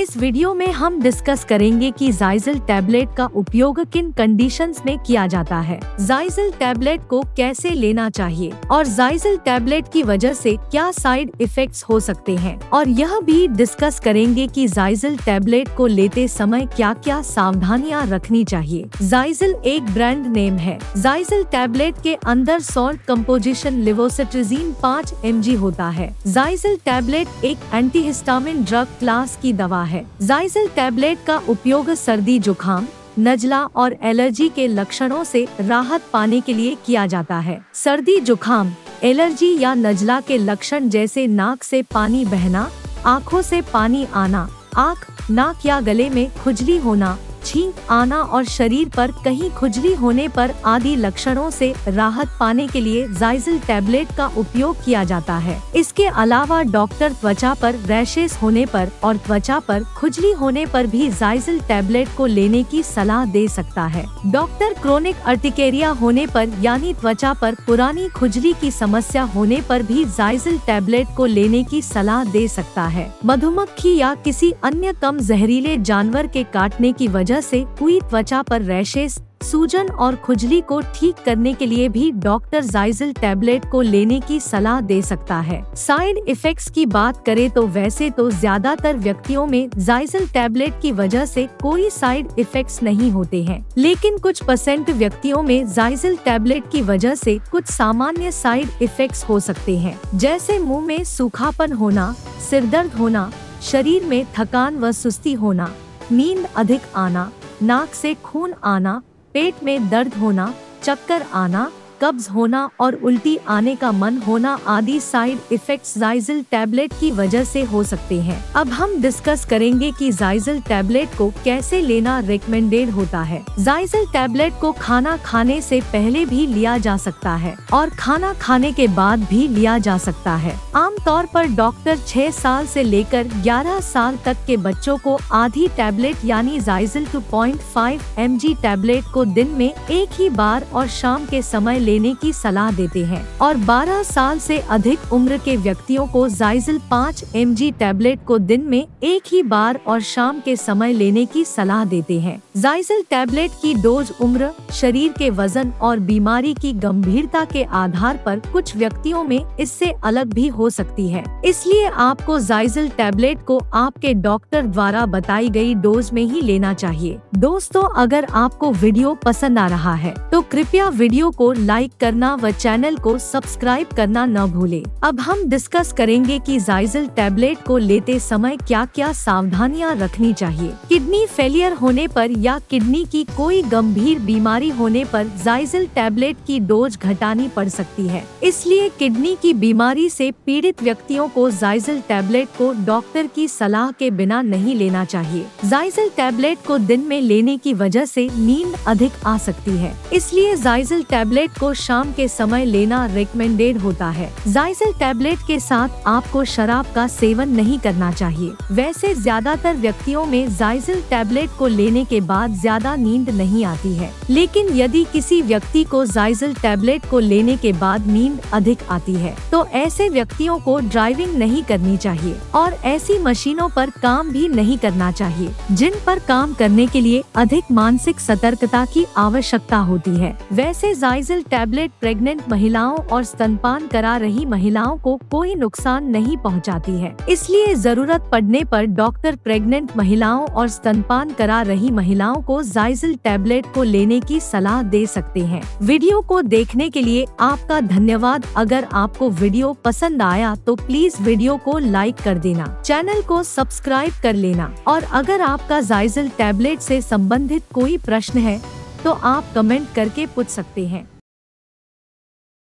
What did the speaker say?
इस वीडियो में हम डिस्कस करेंगे कि जाइजल टैबलेट का उपयोग किन कंडीशंस में किया जाता है। जाइजल टैबलेट को कैसे लेना चाहिए और जाइजल टैबलेट की वजह से क्या साइड इफेक्ट्स हो सकते हैं। और यह भी डिस्कस करेंगे कि जाइजल टैबलेट को लेते समय क्या क्या सावधानियाँ रखनी चाहिए। जाइजल एक ब्रांड नेम है। जाइजल टैबलेट के अंदर सॉल्ट कम्पोजिशन लिवोसिट्रिजीन पाँच एम होता है। जाइजल टैबलेट एक एंटीहिस्टामिन ड्रग क्लास की दवा जाइजल टैबलेट का उपयोग सर्दी जुखाम नजला और एलर्जी के लक्षणों से राहत पाने के लिए किया जाता है। सर्दी जुखाम एलर्जी या नजला के लक्षण जैसे नाक से पानी बहना, आँखों से पानी आना, आँख, नाक या गले में खुजली होना छींक आना और शरीर पर कहीं खुजली होने पर आदि लक्षणों से राहत पाने के लिए जाइजल टैबलेट का उपयोग किया जाता है। इसके अलावा डॉक्टर त्वचा पर रैशेस होने पर और त्वचा पर खुजली होने पर भी जाइजल टैबलेट को लेने की सलाह दे सकता है। डॉक्टर क्रोनिक अर्टिकेरिया होने पर यानी त्वचा पर पुरानी खुजली की समस्या होने पर भी जाइजल टैबलेट को लेने की सलाह दे सकता है। मधुमक्खी या किसी अन्य कम जहरीले जानवर के काटने की वजह वजह से हुई त्वचा पर रैशेस, सूजन और खुजली को ठीक करने के लिए भी डॉक्टर जाइजल टैबलेट को लेने की सलाह दे सकता है। साइड इफेक्ट्स की बात करें तो वैसे तो ज़्यादातर व्यक्तियों में जाइजल टैबलेट की वजह से कोई साइड इफेक्ट्स नहीं होते हैं। लेकिन कुछ परसेंट व्यक्तियों में जाइजल टैबलेट की वजह से कुछ सामान्य साइड इफेक्ट्स हो सकते हैं, जैसे मुँह में सूखापन होना सिरदर्द होना, शरीर में थकान व सुस्ती होना। नींद अधिक आना नाक से खून आना पेट में दर्द होना चक्कर आना कब्ज होना और उल्टी आने का मन होना आदि साइड इफेक्ट्स जाइजल टैबलेट की वजह से हो सकते हैं। अब हम डिस्कस करेंगे कि जाइजल टैबलेट को कैसे लेना रिकमेंडेड होता है। जाइजल टैबलेट को खाना खाने से पहले भी लिया जा सकता है और खाना खाने के बाद भी लिया जा सकता है। आमतौर पर डॉक्टर छह साल से लेकर 11 साल तक के बच्चों को आधी टैबलेट यानी Xyzal two point five M G tablet को दिन में एक ही बार और शाम के समय लेने की सलाह देते हैं और 12 साल से अधिक उम्र के व्यक्तियों को जाइजल 5 एम टैबलेट को दिन में एक ही बार और शाम के समय लेने की सलाह देते हैं। जाइजल टैबलेट की डोज उम्र, शरीर के वज़न और बीमारी की गंभीरता के आधार पर कुछ व्यक्तियों में इससे अलग भी हो सकती है। इसलिए आपको जाइजल टैबलेट को आपके डॉक्टर द्वारा बताई गई डोज में ही लेना चाहिए। दोस्तों, अगर आपको वीडियो पसंद आ रहा है तो कृपया वीडियो को लाइक लाइक करना व चैनल को सब्सक्राइब करना न भूले। अब हम डिस्कस करेंगे कि जाइजल टैबलेट को लेते समय क्या क्या सावधानियाँ रखनी चाहिए। किडनी फेलियर होने पर या किडनी की कोई गंभीर बीमारी होने पर जाइजल टैबलेट की डोज घटानी पड़ सकती है। इसलिए किडनी की बीमारी से पीड़ित व्यक्तियों को जाइजल टैबलेट को डॉक्टर की सलाह के बिना नहीं लेना चाहिए। जाइजल टैबलेट को दिन में लेने की वजह से नींद अधिक आ सकती है। इसलिए जाइजल टैबलेट को शाम के समय लेना रिकमेंडेड होता है। जाइजल टैबलेट के साथ आपको शराब का सेवन नहीं करना चाहिए। वैसे ज़्यादातर व्यक्तियों में जाइजल टैबलेट को लेने के बाद ज़्यादा नींद नहीं आती है। लेकिन यदि किसी व्यक्ति को जाइजल टैबलेट को लेने के बाद नींद अधिक आती है तो ऐसे व्यक्तियों को ड्राइविंग नहीं करनी चाहिए और ऐसी मशीनों पर काम भी नहीं करना चाहिए, जिन पर काम करने के लिए अधिक मानसिक सतर्कता की आवश्यकता होती है। वैसे जाइजल टैबलेट प्रेग्नेंट महिलाओं और स्तनपान करा रही महिलाओं को कोई नुकसान नहीं पहुंचाती है। इसलिए ज़रूरत पड़ने पर डॉक्टर प्रेग्नेंट महिलाओं और स्तनपान करा रही महिलाओं को जाइजल टैबलेट को लेने की सलाह दे सकते हैं। वीडियो को देखने के लिए आपका धन्यवाद। अगर आपको वीडियो पसंद आया तो प्लीज़ वीडियो को लाइक कर देना, चैनल को सब्सक्राइब कर लेना और अगर आपका जाइजल टैबलेट से संबंधित कोई प्रश्न है तो आप कमेंट करके पूछ सकते हैं।